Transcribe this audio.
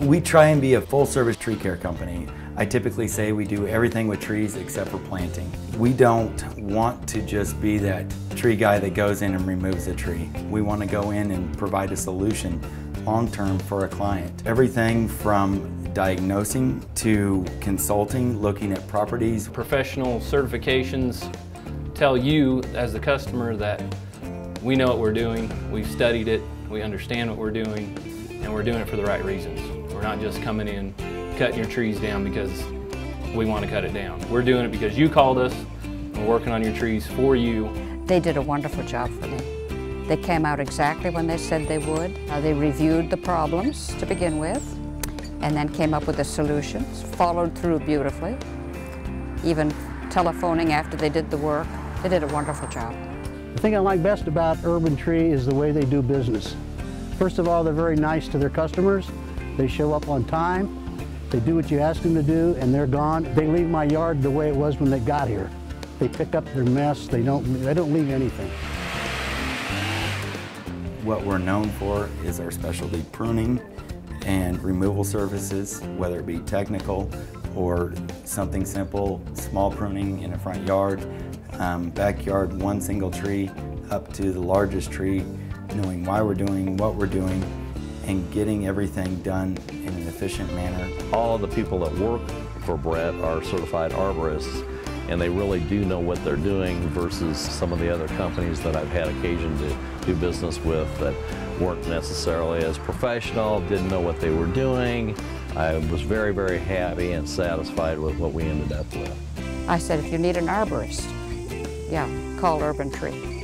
We try and be a full service tree care company. I typically say we do everything with trees except for planting. We don't want to just be that tree guy that goes in and removes a tree. We want to go in and provide a solution long term for a client. Everything from diagnosing to consulting, looking at properties. Professional certifications tell you as the customer that we know what we're doing, we've studied it, we understand what we're doing, and we're doing it for the right reasons. We're not just coming in, cutting your trees down because we want to cut it down. We're doing it because you called us, and we're working on your trees for you. They did a wonderful job for me. They came out exactly when they said they would. Uh, they reviewed the problems to begin with, and then came up with the solutions, followed through beautifully, even telephoning after they did the work. They did a wonderful job. The thing I like best about Urban Tree is the way they do business. First of all, they're very nice to their customers. They show up on time. They do what you ask them to do, and they're gone. They leave my yard the way it was when they got here. They pick up their mess. They don't, they don't leave anything. What we're known for is our specialty pruning and removal services, whether it be technical or something simple, small pruning in a front yard, um, backyard, one single tree, up to the largest tree, knowing why we're doing what we're doing, and getting everything done in an efficient manner. All the people that work for Brett are certified arborists and they really do know what they're doing versus some of the other companies that I've had occasion to do business with that weren't necessarily as professional, didn't know what they were doing. I was very, very happy and satisfied with what we ended up with. I said, if you need an arborist, yeah, call Urban Tree.